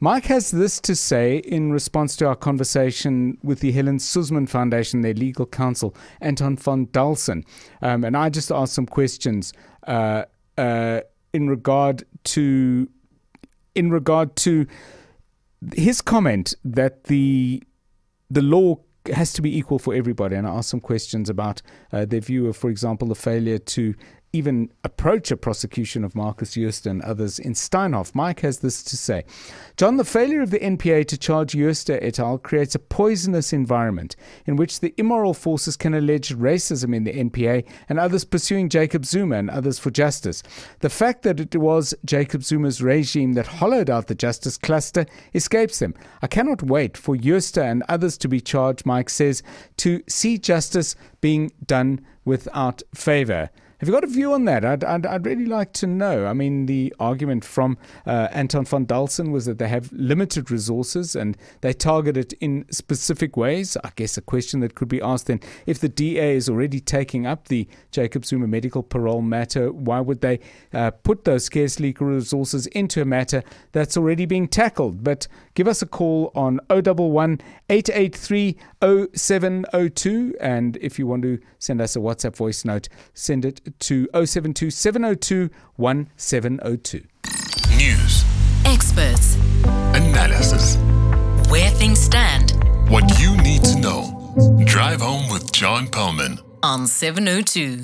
Mike has this to say in response to our conversation with the Helen Suzman Foundation, their legal counsel, Anton van Dalsen. Um, and I just asked some questions uh, uh, in regard to in regard to his comment that the the law has to be equal for everybody. And I asked some questions about uh, their view of, for example, the failure to even approach a prosecution of Markus Jooste and others in Steinhoff. Mike has this to say John, the failure of the NPA to charge Jooste et al. creates a poisonous environment in which the immoral forces can allege racism in the NPA and others pursuing Jacob Zuma and others for justice. The fact that it was Jacob Zuma's regime that hollowed out the justice cluster escapes them. I cannot wait for Jooste and others to be charged, Mike says, to see justice being done without favor. Have you got a view on that? I'd, I'd, I'd really like to know. I mean, the argument from uh, Anton von Dalsen was that they have limited resources and they target it in specific ways. I guess a question that could be asked then if the DA is already taking up the Jacob Zuma medical parole matter, why would they uh, put those scarce legal resources into a matter that's already being tackled? But give us a call on 011 883 0702. And if you want to send us a WhatsApp voice note, send it to 072 702 1702. News, Experts. analysis, Where things stand what you need to know. Drive home with John Perlman. on 702.